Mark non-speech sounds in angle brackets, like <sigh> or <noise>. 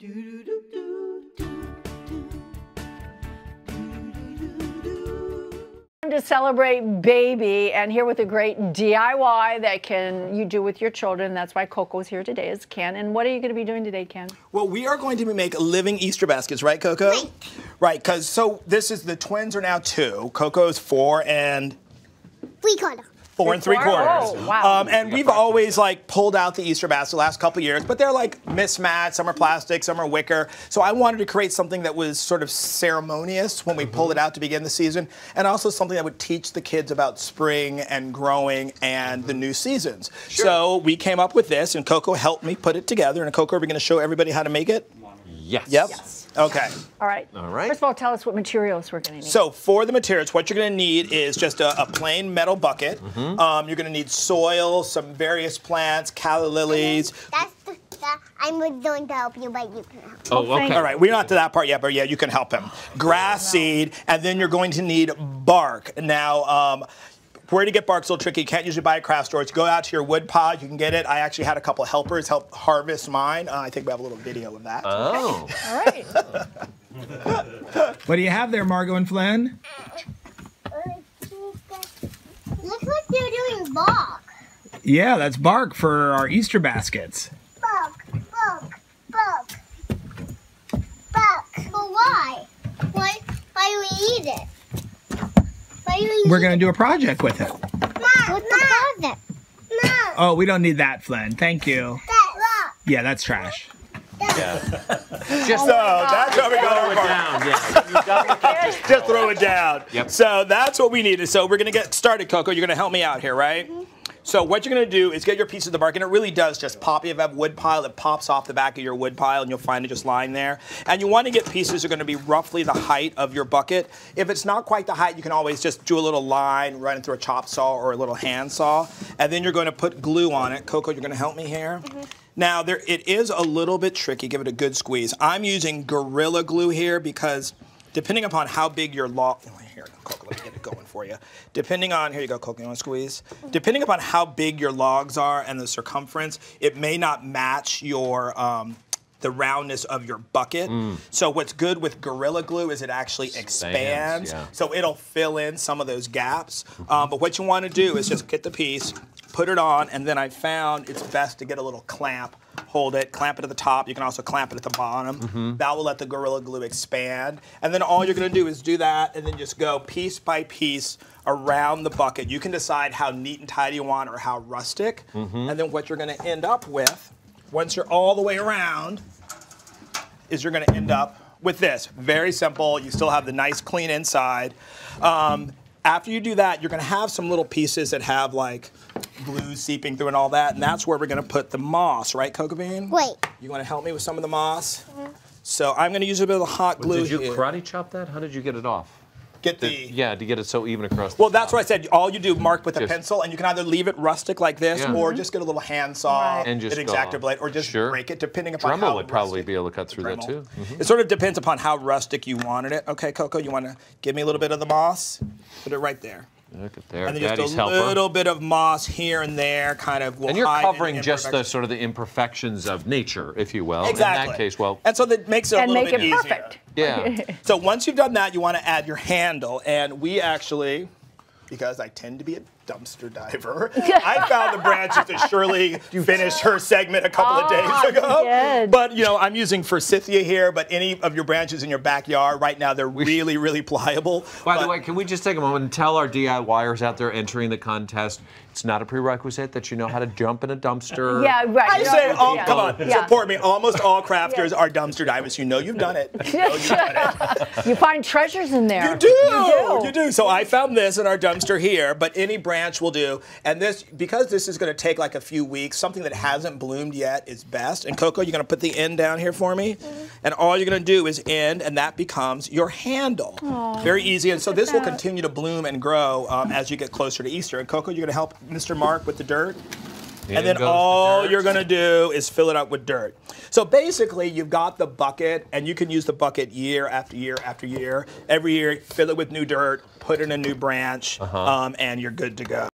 to celebrate baby and here with a great DIY that can you do with your children. That's why Coco's here today is Ken. And what are you going to be doing today, Ken? Well, we are going to make living Easter baskets, right, Coco? Right. Right, because so this is the twins are now two. Coco's four and Three quarter. Four and three Three quarters. quarters. Oh, wow. Um, and we've always like pulled out the Easter basket the last couple years, but they're like mismatched. Some are plastic, some are wicker. So I wanted to create something that was sort of ceremonious when we pulled it out to begin the season, and also something that would teach the kids about spring and growing and the new seasons. So we came up with this, and Coco helped me put it together. And Coco, are we going to show everybody how to make it? Yes. Yep. Okay. All right. All right. First of all, tell us what materials we're going to need. So for the materials, what you're going to need is just a, a plain metal bucket. Um, you're going to need soil, some various plants, calla lilies. That's the, that I'm going to help you, but you can help. Oh, thank okay. All right, we're not to that part yet, but yeah, you can help him. Grass seed, and then you're going to need bark. Now, um, where to get bark's a little tricky. You can't usually buy at craft stores. Go out to your wood pile, you can get it. I actually had a couple helpers help harvest mine. Uh, I think we have a little video of that. Oh. all right. What do you have there, Margot and Flynn? Looks like they're doing bark. Yeah, that's bark for our Easter baskets. Bark, bark, bark. Bark. But why? Why, why do we eat it? Why do we We're going to do a project with it. it? Mom, What's the project? Mom, Oh, we don't need that, Flynn. Thank you. that. Yeah, that's trash. Yeah. Just <laughs> so that's how we got throw our it down. Yeah. You got it. <laughs> Just throw it down. Yep. So that's what we needed. So we're gonna get started, Coco. You're gonna help me out here, right? So what you're gonna do is get your piece of the bark, and it really does just pop. If you have a wood pile, it pops off the back of your wood pile, and you'll find it just lying there. And you want to get pieces that are gonna be roughly the height of your bucket. If it's not quite the height, you can always just do a little line, run it through a chop saw or a little hand saw, and then you're going to put glue on it. Coco, you're gonna help me here. Mm-hmm. Now there, it is a little bit tricky. Give it a good squeeze. I'm using Gorilla Glue here because depending upon how big your log, <laughs> here, Coco, let me get it going for you. Depending on, here you go, Coco, you want to squeeze? Depending upon how big your logs are and the circumference, it may not match your, um, the roundness of your bucket. So what's good with Gorilla Glue is it actually expands. Expands, yeah. So it'll fill in some of those gaps. Um, but what you want to do is just get the piece, put it on, and then I found it's best to get a little clamp, hold it, clamp it at the top. You can also clamp it at the bottom. That will let the Gorilla Glue expand. And then all you're going to do is do that and then just go piece by piece around the bucket. You can decide how neat and tidy you want or how rustic. And then what you're going to end up with, once you're all the way around, is you're going to end up with this. Very simple. You still have the nice clean inside. Um, after you do that, you're going to have some little pieces that have like glue seeping through and all that, and that's where we're going to put the moss, right, Cocoa Bean? Wait. You want to help me with some of the moss? So I'm going to use a bit of the hot glue Did you here. karate chop that? How did you get it off? Get the. Did- yeah, to get it so even across. the Well, that's top. what I said. All you do, mark with a Just- pencil, and you can either leave it rustic like this, Yeah. or just get a little handsaw, Right. And just an go X-Acto blade, or just Sure. break it, depending upon Dremel how would probably be able to cut through that Dremel. too. Mhm. It sort of depends upon how rustic you wanted it. Okay, Coco, you want to give me a little bit of the moss? Put it right there. Look at there, And then Daddy's just a helper. little bit of moss here and there, kind of. Will and you're hide any covering just the imperfections. sort of the imperfections of nature, if you will. Exactly. In that case, well, And so that makes it a and little make bit it easier. perfect. yeah. <laughs> So once you've done that, you want to add your handle, and we actually, because I tend to be a dumpster diver, <laughs> I found the branches that Shirley <laughs> finished her segment a couple of Oh, days ago. you. But you know, I'm using forsythia here, but any of your branches in your backyard right now, they're really, really pliable. By the way, can we just take a moment and tell our DIYers out there entering the contest, it's not a prerequisite that you know how to jump in a dumpster. <laughs> Yeah, right. I You say, don't- all, yeah. come on, Yeah. support me. Almost all crafters Yeah. are dumpster divers. You know you've done it. You know you've done it. You find treasures in there. You do. You You do. do. So I found this in our dumpster here, but any branch will do. And this, because this is going to take like a few weeks, something that hasn't bloomed yet is best. And Coco, you're going to put the end down here for me. And all you're going to do is end, and that becomes your handle. Very easy. And so this will continue to bloom and grow um, as you get closer to Easter. And Coco, you're going to help Mr. Mark with the dirt. And then goes the all you're gonna do is fill it up with dirt. So basically, you've got the bucket, and you can use the bucket year after year after year. Every year, fill it with new dirt, put in a new branch, Uh-huh. um, and you're good to go.